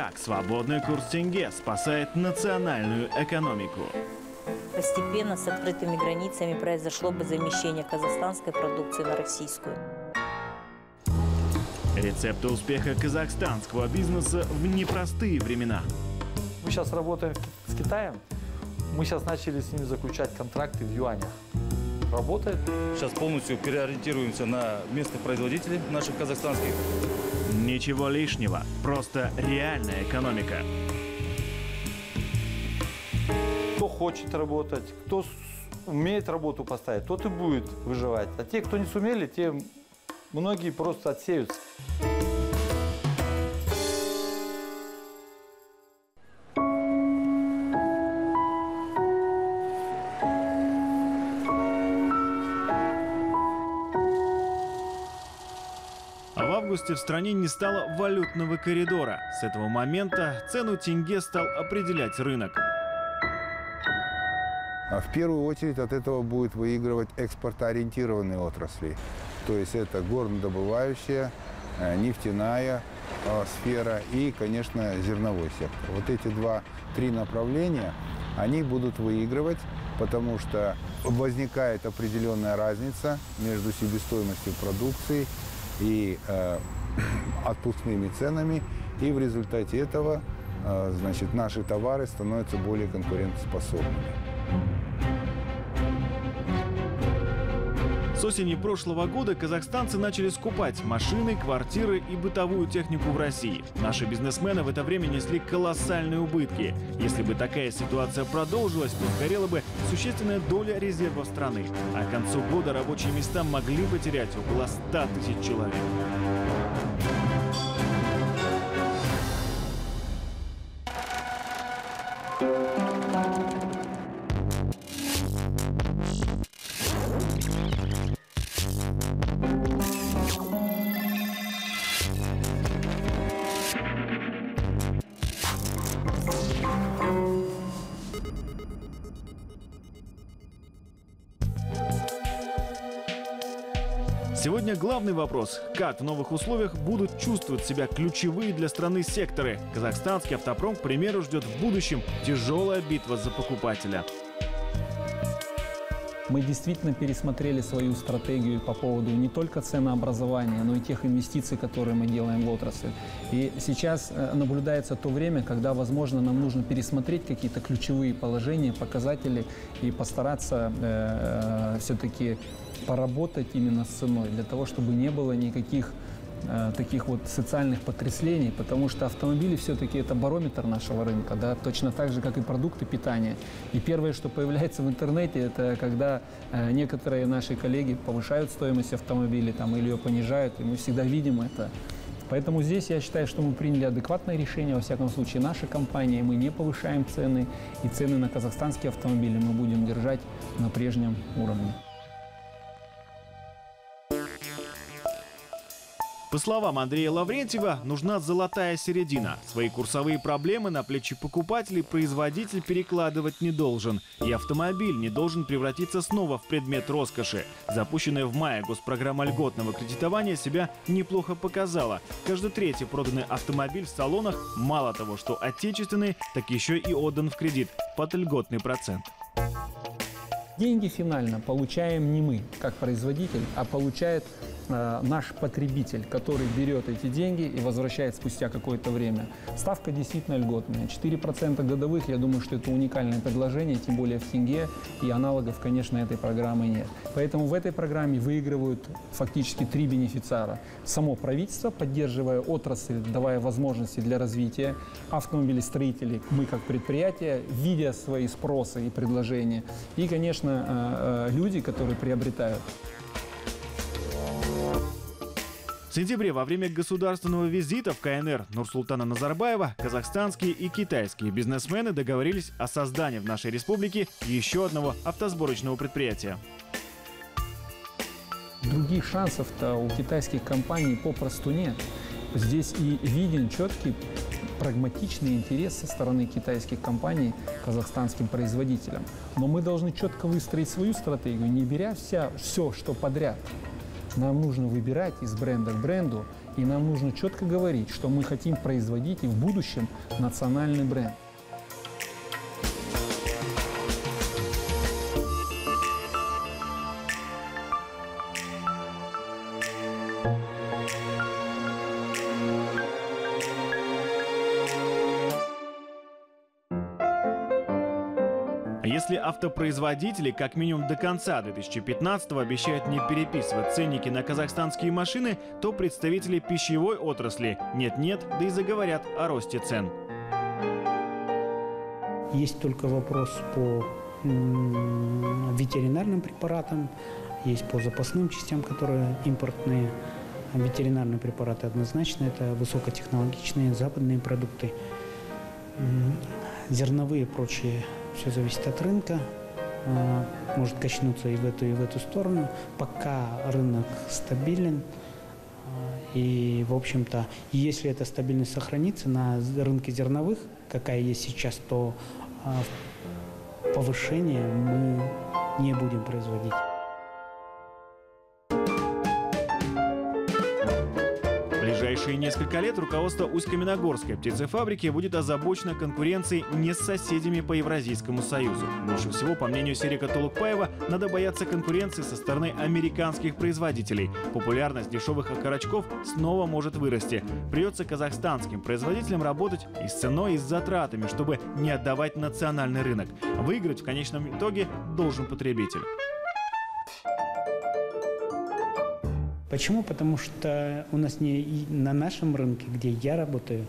Как свободный курс тенге спасает национальную экономику? Постепенно с открытыми границами произошло бы замещение казахстанской продукции на российскую. Рецепты успеха казахстанского бизнеса в непростые времена. Мы сейчас работаем с Китаем. Мы сейчас начали с ними заключать контракты в юанях. Работает. Сейчас полностью переориентируемся на местных производителей наших казахстанских. Ничего лишнего, просто реальная экономика. Кто хочет работать, кто умеет работу поставить, тот и будет выживать. А те, кто не сумели, те многие просто отсеются. В стране не стало валютного коридора. С этого момента цену тенге стал определять рынок. А в первую очередь от этого будет выигрывать экспортоориентированные отрасли. То есть это горнодобывающая, э, нефтяная э, сфера и, конечно, зерновой сектор. Вот эти два-три направления, они будут выигрывать, потому что возникает определенная разница между себестоимостью продукции и э, отпускными ценами, и в результате этого э, значит, наши товары становятся более конкурентоспособными. С осени прошлого года казахстанцы начали скупать машины, квартиры и бытовую технику в России. Наши бизнесмены в это время несли колоссальные убытки. Если бы такая ситуация продолжилась, то сгорела бы существенная доля резервов страны. А к концу года рабочие места могли потерять около 100 тысяч человек. Сегодня главный вопрос – как в новых условиях будут чувствовать себя ключевые для страны секторы? Казахстанский автопром, к примеру, ждет в будущем тяжелая битва за покупателя. Мы действительно пересмотрели свою стратегию по поводу не только ценообразования, но и тех инвестиций, которые мы делаем в отрасль. И сейчас э, наблюдается то время, когда, возможно, нам нужно пересмотреть какие-то ключевые положения, показатели и постараться э, все-таки поработать именно с ценой, для того, чтобы не было никаких э, таких вот социальных потряслений, потому что автомобили все-таки это барометр нашего рынка, да, точно так же, как и продукты питания. И первое, что появляется в интернете, это когда э, некоторые наши коллеги повышают стоимость автомобиля там, или ее понижают, и мы всегда видим это. Поэтому здесь я считаю, что мы приняли адекватное решение. Во всяком случае, наша компания, мы не повышаем цены, и цены на казахстанские автомобили мы будем держать на прежнем уровне. По словам Андрея Лаврентьева, нужна золотая середина. Свои курсовые проблемы на плечи покупателей производитель перекладывать не должен. И автомобиль не должен превратиться снова в предмет роскоши. Запущенная в мае госпрограмма льготного кредитования себя неплохо показала. Каждый третий проданный автомобиль в салонах мало того, что отечественный, так еще и отдан в кредит под льготный процент. Деньги финально получаем не мы, как производитель, а получает наш потребитель, который берет эти деньги и возвращает спустя какое-то время. Ставка действительно льготная. 4% годовых, я думаю, что это уникальное предложение, тем более в тенге, и аналогов, конечно, этой программы нет. Поэтому в этой программе выигрывают фактически три бенефициара. Само правительство, поддерживая отрасль, давая возможности для развития, автомобилестроители, мы как предприятие, видя свои спросы и предложения, и, конечно, э, э, люди, которые приобретают. В сентябре во время государственного визита в КНР Нурсултана Назарбаева казахстанские и китайские бизнесмены договорились о создании в нашей республике еще одного автосборочного предприятия. Других шансов-то у китайских компаний попросту нет. Здесь и виден четкий прагматичный интерес со стороны китайских компаний казахстанским производителям. Но мы должны четко выстроить свою стратегию, не беря вся, все, что подряд. Нам нужно выбирать из бренда к бренду И нам нужно четко говорить, что мы хотим производить и в будущем национальный бренд. Автопроизводители как минимум до конца 2015 обещают не переписывать ценники на казахстанские машины, то представители пищевой отрасли нет-нет, да и заговорят о росте цен. Есть только вопрос по ветеринарным препаратам, есть по запасным частям, которые импортные. Ветеринарные препараты однозначно это высокотехнологичные западные продукты. Зерновые и прочие, все зависит от рынка. А, Может качнуться и в эту, и в эту сторону. Пока рынок стабилен, а, и, в общем-то, если эта стабильность сохранится на рынке зерновых, какая есть сейчас, то а, повышение мы не будем производить. Ближайшие несколько лет руководство Усть-Каменогорской птицефабрики будет озабочено конкуренцией не с соседями по Евразийскому союзу. Больше всего, по мнению Серика Толукпаева, надо бояться конкуренции со стороны американских производителей. Популярность дешевых окорочков снова может вырасти. Придется казахстанским производителям работать и с ценой, и с затратами, чтобы не отдавать национальный рынок. Выиграть в конечном итоге должен потребитель. Почему? Потому что у нас не на нашем рынке, где я работаю,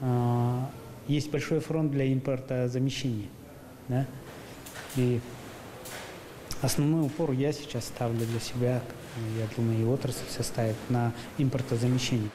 а, есть большой фронт для импортозамещения. Да? И основной упор я сейчас ставлю для себя, я думаю, и отрасль вся ставит на импортозамещение.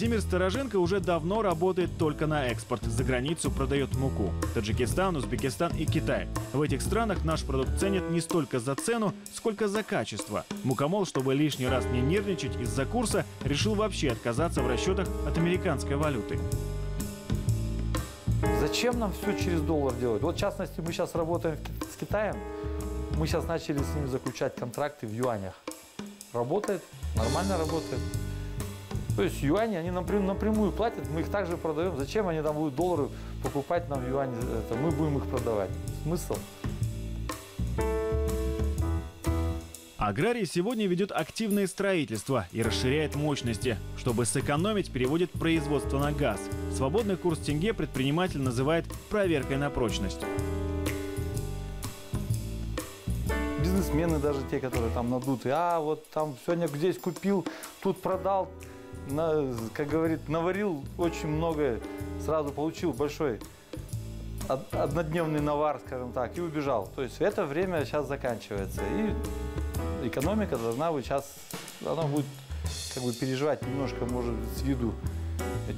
Владимир Стороженко уже давно работает только на экспорт. За границу продает муку. Таджикистан, Узбекистан и Китай. В этих странах наш продукт ценят не столько за цену, сколько за качество. Мукомол, чтобы лишний раз не нервничать из-за курса, решил вообще отказаться в расчетах от американской валюты. Зачем нам все через доллар делать? Вот в частности, мы сейчас работаем с Китаем. Мы сейчас начали с ними заключать контракты в юанях. Работает, нормально работает. То есть юани, они напрямую, напрямую платят, мы их также продаем. Зачем они там будут доллары покупать нам в юане? Это, мы будем их продавать. Смысл? Аграрий сегодня ведет активное строительство и расширяет мощности. Чтобы сэкономить, переводит производство на газ. Свободный курс тенге предприниматель называет проверкой на прочность. Бизнесмены даже те, которые там надуты, а вот там сегодня здесь купил, тут продал, на- как говорит, наварил очень много, сразу получил большой од- однодневный навар, скажем так, и убежал. То есть это время сейчас заканчивается. И экономика должна быть сейчас, она будет как бы переживать немножко, может, с виду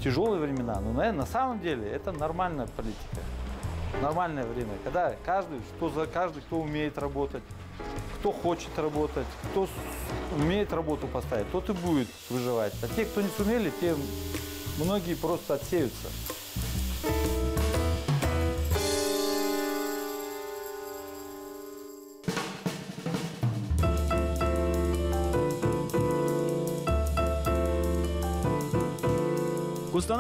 тяжелые времена. Но, наверное, на самом деле это нормальная политика. Нормальное время, когда каждый, что за каждый, кто умеет работать, кто хочет работать, кто умеет работу поставить, тот и будет выживать. А те, кто не сумели, те многие просто отсеются.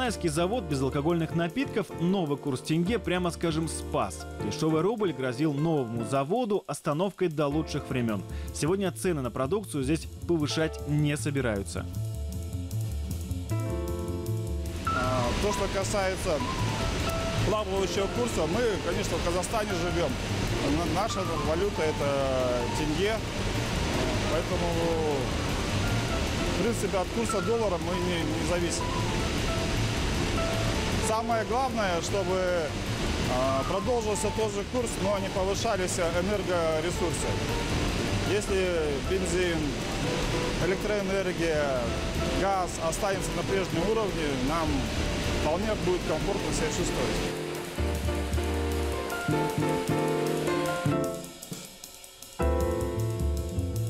Кустанайский завод безалкогольных напитков новый курс тенге, прямо скажем, спас. Дешевый рубль грозил новому заводу остановкой до лучших времен. Сегодня цены на продукцию здесь повышать не собираются. А, То, что касается плавающего курса, мы, конечно, в Казахстане живем. Наша валюта это тенге, поэтому, в принципе, от курса доллара мы не, не зависим. Самое главное, чтобы а, продолжился тот же курс, но не повышались энергоресурсы. Если бензин, электроэнергия, газ останется на прежнем уровне, нам вполне будет комфортно себя чувствовать.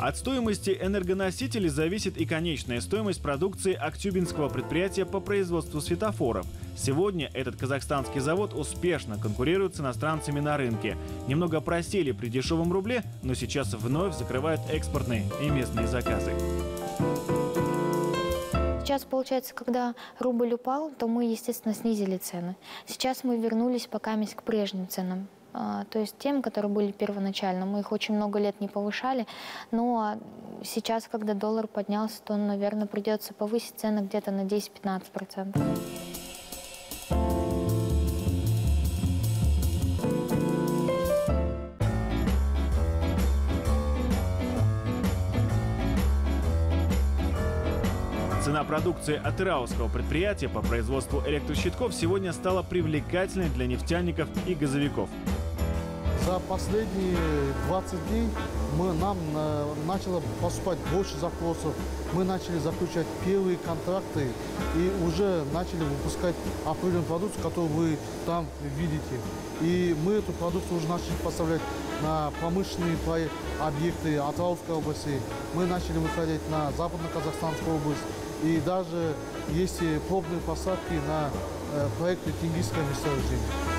От стоимости энергоносителей зависит и конечная стоимость продукции Актюбинского предприятия по производству светофоров. Сегодня этот казахстанский завод успешно конкурирует с иностранцами на рынке. Немного просели при дешевом рубле, но сейчас вновь закрывают экспортные и местные заказы. Сейчас, получается, когда рубль упал, то мы, естественно, снизили цены. Сейчас мы вернулись пока к прежним ценам. А, то есть тем, которые были первоначально. Мы их очень много лет не повышали, но сейчас, когда доллар поднялся, то, наверное, придется повысить цены где-то на 10-15%. Цена продукции от ираусского предприятия по производству электрощитков сегодня стала привлекательной для нефтяников и газовиков. За последние 20 дней мы, нам э, начало поступать больше запросов. Мы начали заключать первые контракты и уже начали выпускать определенную продукцию, которую вы там видите. И мы эту продукцию уже начали поставлять на промышленные объекты Атраусской области. Мы начали выходить на Западно-Казахстанскую область. И даже есть пробные посадки на э, проекты Тенгизское месторождение.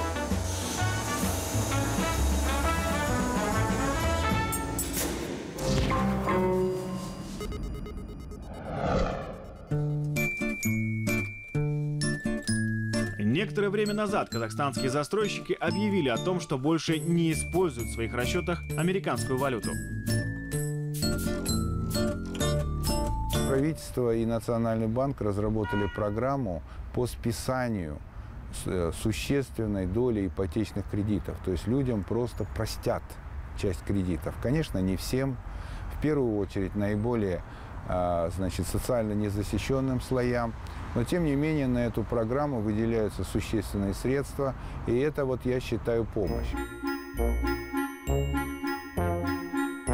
Время назад казахстанские застройщики объявили о том, что больше не используют в своих расчетах американскую валюту. Правительство и Национальный банк разработали программу по списанию э, существенной доли ипотечных кредитов. То есть людям просто простят часть кредитов. Конечно, не всем. В первую очередь наиболее а, значит, социально незащищенным слоям. Но, тем не менее, на эту программу выделяются существенные средства, и это, вот я считаю, помощь.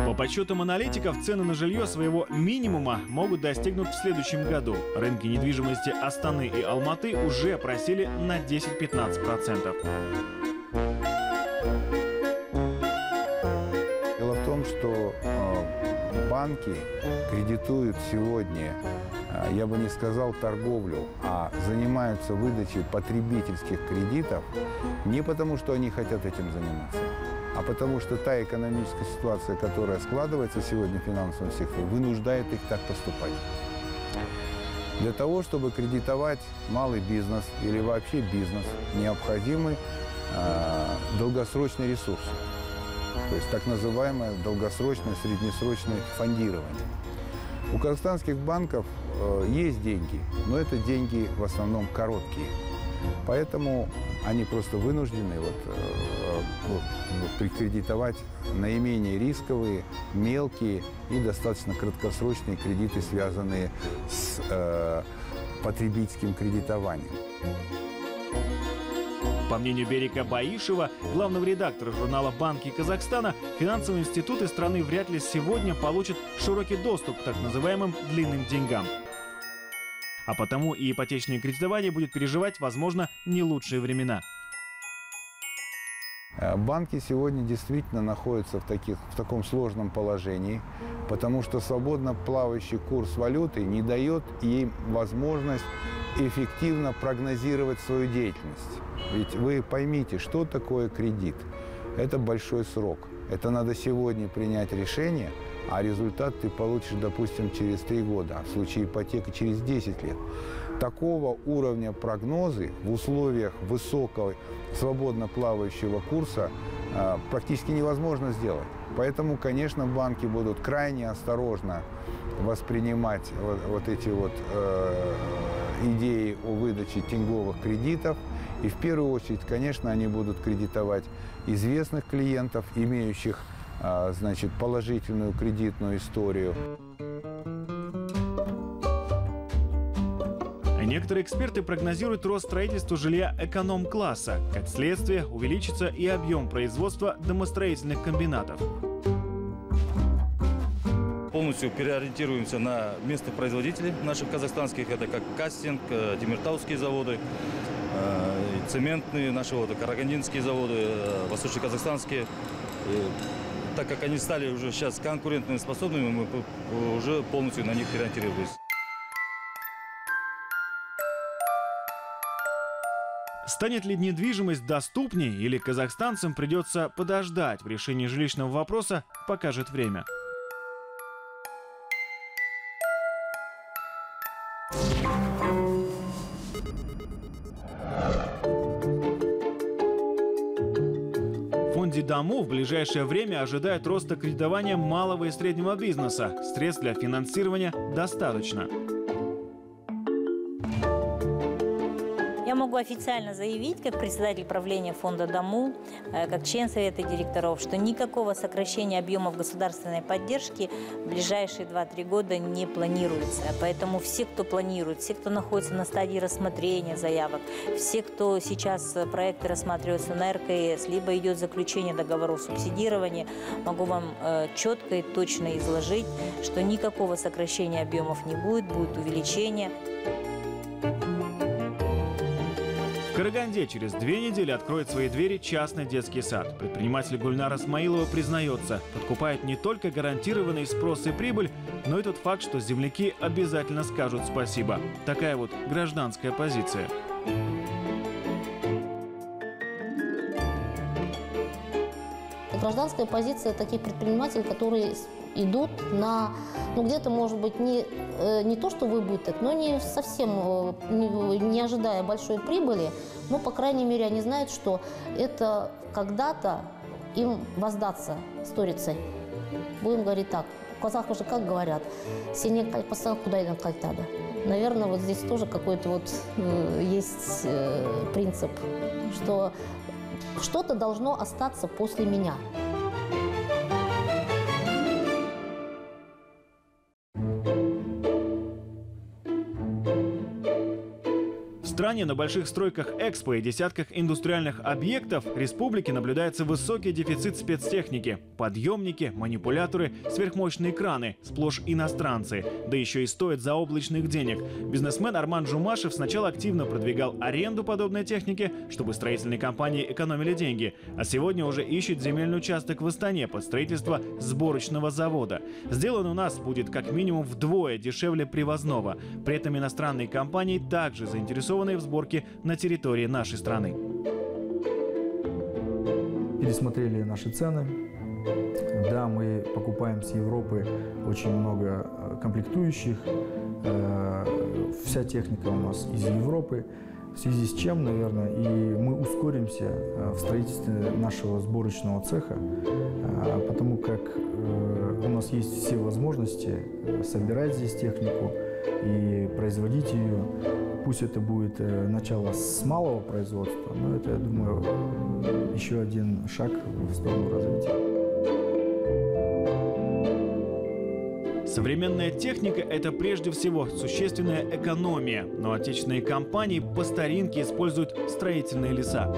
По подсчетам аналитиков, цены на жилье своего минимума могут достигнуть в следующем году. Рынки недвижимости Астаны и Алматы уже просели на 10-15%. Дело в том, что банки кредитуют сегодня Э, я бы не сказал торговлю, а занимаются выдачей потребительских кредитов не потому, что они хотят этим заниматься, а потому что та экономическая ситуация, которая складывается сегодня в финансовом секторе, вынуждает их так поступать. Для того, чтобы кредитовать малый бизнес или вообще бизнес, необходимы э, долгосрочные ресурсы, то есть так называемое долгосрочное, среднесрочное фондирование. У казахстанских банков э, есть деньги, но это деньги в основном короткие. Поэтому они просто вынуждены вот, э, вот, прикредитовать наименее рисковые, мелкие и достаточно краткосрочные кредиты, связанные с э, потребительским кредитованием. По мнению Берика Баишева, главного редактора журнала «Банки Казахстана», финансовые институты страны вряд ли сегодня получат широкий доступ к так называемым длинным деньгам. А потому и ипотечное кредитование будет переживать, возможно, не лучшие времена. Э, банки сегодня действительно находятся в, таких, в таком сложном положении, потому что свободно плавающий курс валюты не дает им возможность эффективно прогнозировать свою деятельность. Ведь вы поймите, что такое кредит. Это большой срок. Это надо сегодня принять решение, а результат ты получишь, допустим, через три года, а в случае ипотеки через 10 лет. Такого уровня прогнозы в условиях высокого свободно плавающего курса э, практически невозможно сделать. Поэтому, конечно, банки будут крайне осторожно воспринимать вот, вот эти вот э, идеи о выдаче тенговых кредитов. И в первую очередь, конечно, они будут кредитовать известных клиентов, имеющих а, значит, положительную кредитную историю. Некоторые эксперты прогнозируют рост строительства жилья эконом-класса. Как следствие, увеличится и объем производства домостроительных комбинатов полностью переориентируемся на место производителей наших казахстанских. Это как кастинг, Демиртауские заводы, э, цементные наши вот, карагандинские заводы, э, восточно-казахстанские. так как они стали уже сейчас конкурентными способными, мы уже полностью на них переориентировались. Станет ли недвижимость доступнее или казахстанцам придется подождать в решении жилищного вопроса, покажет время. Домов в ближайшее время ожидает роста кредитования малого и среднего бизнеса. Средств для финансирования достаточно. Могу официально заявить, как председатель правления фонда «Дому», э, как член Совета директоров, что никакого сокращения объемов государственной поддержки в ближайшие 2-3 года не планируется. Поэтому все, кто планирует, все, кто находится на стадии рассмотрения заявок, все, кто сейчас проекты рассматриваются на РКС, либо идет заключение договоров субсидирования, могу вам э, четко и точно изложить, что никакого сокращения объемов не будет, будет увеличение. Караганде через две недели откроет свои двери частный детский сад. Предприниматель Гульнара Смаилова признается, подкупает не только гарантированный спрос и прибыль, но и тот факт, что земляки обязательно скажут спасибо. Такая вот гражданская позиция. Гражданская позиция таких предпринимателей, которые идут на, ну где-то может быть не, э, не то, что в убыток, но не совсем, э, не, не ожидая большой прибыли, но, по крайней мере, они знают, что это когда-то им воздаться сторицей. Будем говорить так. В казахах же как говорят, синий кальпасан куда идем кальтада. Наверное, вот здесь тоже какой-то вот э, есть э, принцип, что что-то должно остаться после меня. Стране на больших стройках Экспо и десятках индустриальных объектов республики наблюдается высокий дефицит спецтехники. Подъемники, манипуляторы, сверхмощные краны, сплошь иностранцы. Да еще и стоят заоблачных денег. Бизнесмен Арман Жумашев сначала активно продвигал аренду подобной техники, чтобы строительные компании экономили деньги. А сегодня уже ищет земельный участок в Астане под строительство сборочного завода. Сделан у нас будет как минимум вдвое дешевле привозного. При этом иностранные компании также заинтересованы в сборке на территории нашей страны. Пересмотрели наши цены. Да, мы покупаем с Европы очень много э, комплектующих. Э, вся техника у нас из Европы. В связи с чем, наверное, и мы ускоримся э, в строительстве нашего сборочного цеха, потому как у нас есть все возможности собирать здесь технику и производить ее Пусть это будет э, начало с малого производства, но это, я думаю, еще один шаг в сторону развития. Современная техника – это прежде всего существенная экономия, но отечественные компании по старинке используют строительные леса.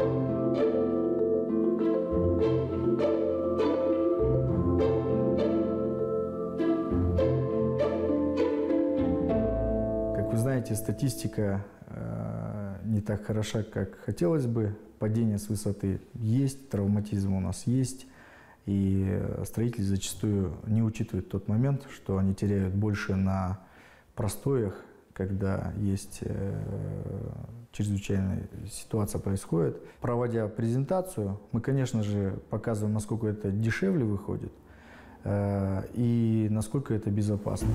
Статистика э, не так хороша, как хотелось бы. Падение с высоты есть, травматизм у нас есть. И строители зачастую не учитывают тот момент, что они теряют больше на простоях, когда есть э, чрезвычайная ситуация происходит. Проводя презентацию, мы, конечно же, показываем, насколько это дешевле выходит э, и насколько это безопасно.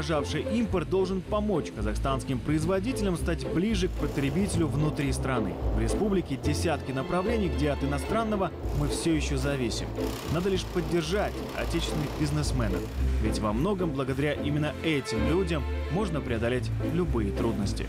Подорожавший импорт должен помочь казахстанским производителям стать ближе к потребителю внутри страны. В республике десятки направлений, где от иностранного мы все еще зависим. Надо лишь поддержать отечественных бизнесменов. Ведь во многом благодаря именно этим людям можно преодолеть любые трудности.